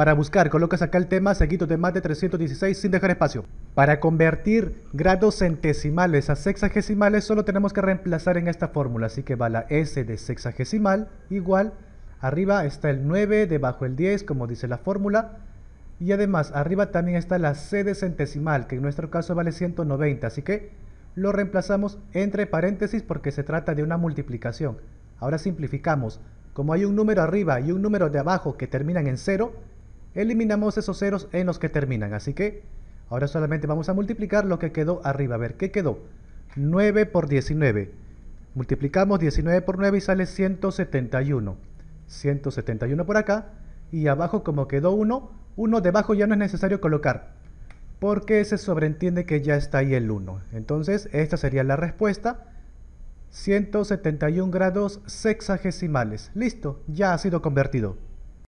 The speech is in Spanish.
Para buscar, colocas acá el tema seguido de más de 316 sin dejar espacio. Para convertir grados centesimales a sexagesimales solo tenemos que reemplazar en esta fórmula. Así que va la S de sexagesimal igual, arriba está el 9, debajo el 10 como dice la fórmula. Y además arriba también está la C de centesimal que en nuestro caso vale 190. Así que lo reemplazamos entre paréntesis porque se trata de una multiplicación. Ahora simplificamos. Como hay un número arriba y un número de abajo que terminan en 0, eliminamos esos ceros en los que terminan. Así que ahora solamente vamos a multiplicar lo que quedó arriba. A ver, ¿qué quedó? 9 por 19. Multiplicamos 19 por 9 y sale 171. 171 por acá. Y abajo como quedó 1, 1 debajo ya no es necesario colocar. Porque se sobreentiende que ya está ahí el 1. Entonces esta sería la respuesta. 171 grados sexagesimales. Listo, ya ha sido convertido.